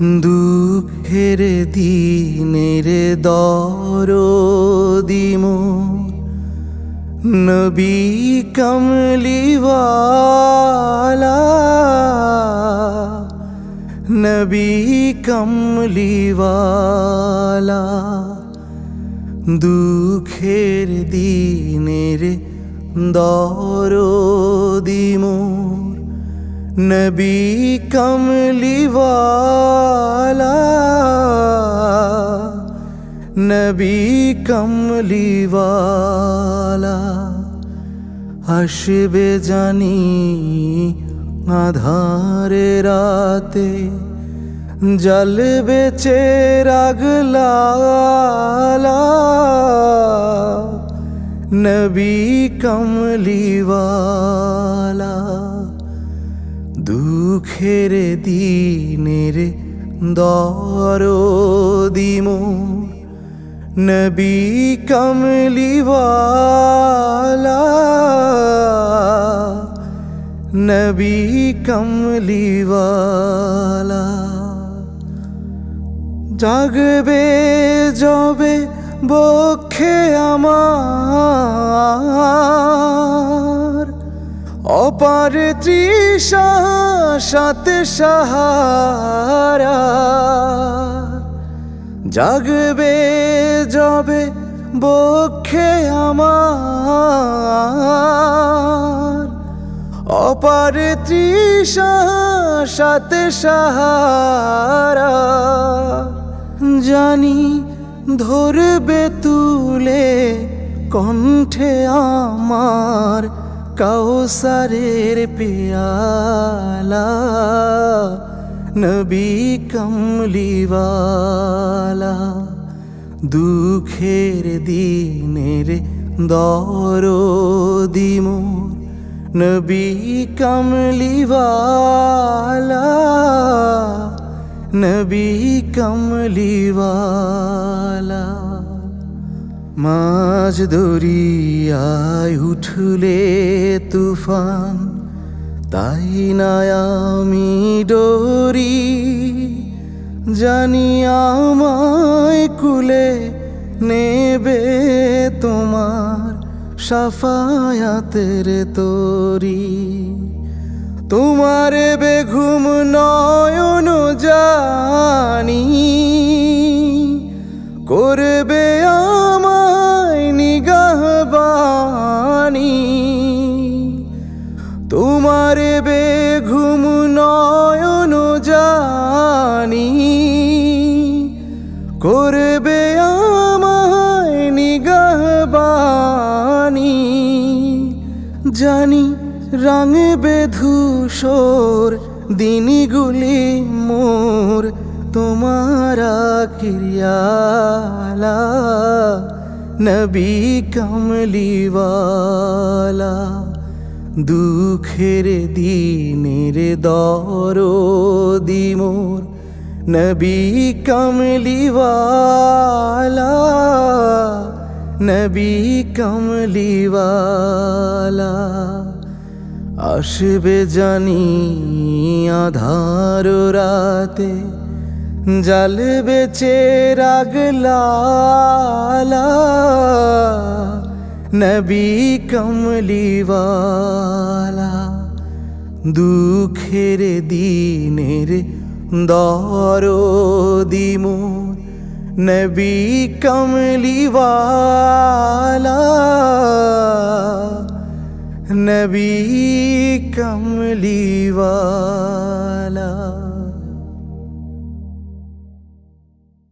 দুঃখের দিনের দরদিম। নবী কমলিওয়ালা। নবী কমলিওয়ালা। দুঃখের দিনের দরদিমোর নবী কমলিওয়ালা নবী কমলিওয়ালা আসবে জানি আধারে রাতে জলবে চেরাগলা নবী কমলিওয়ালা দুঃখের দিনের দরদিমোর নবী কমলিওয়ালা নবী কমলিওয়ালা। জাগবে যবে বক্ষে আমার অপার সাথে সাহারা। জাগবে যবে বক্ষে আমার। অপার সাথে সাহারা। জানি ধরবে তুলে কণ্ঠে আমার। কাউসারের পেয়ালা নবী কমলিওয়ালা দুঃখের দিনের দরদিমোর নবী কমলিওয়ালা নবী কমলিওয়ালা মাঝ দরিয়ায় উঠলে তুফান, তাই না আমি ডরি। জানি আমায় কুলে নেবে তোমার সাফায়াতের তরি। তোমার বেঘুম নয়ন জানি, করবে তোমার বেঘুম নয়ন জানি, করবে আমায় নিগাহবানি জানি রাঙবে ধূসর দিনগুলি মোর, তোমারা কিরিয়ালা নবী কমলিওয়ালা। দুঃখের দিনের দর দিমোর নবী কমলিওয়ালা নবী কমলিওয়ালা আসবে জানি আধার রাতে জলবে চেরাগলা নবী কমলিওয়ালা দুঃখের দিনের দরদিমোর নবী কমলিওয়ালা নবী কমলিওয়ালা